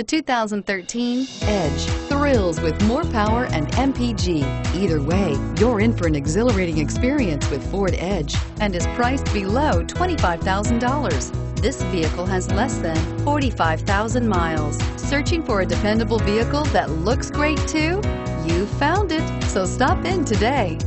The 2013 Edge thrills with more power and MPG. Either way, you're in for an exhilarating experience with Ford Edge and is priced below $25,000. This vehicle has less than 45,000 miles. Searching for a dependable vehicle that looks great too? You found it, so stop in today.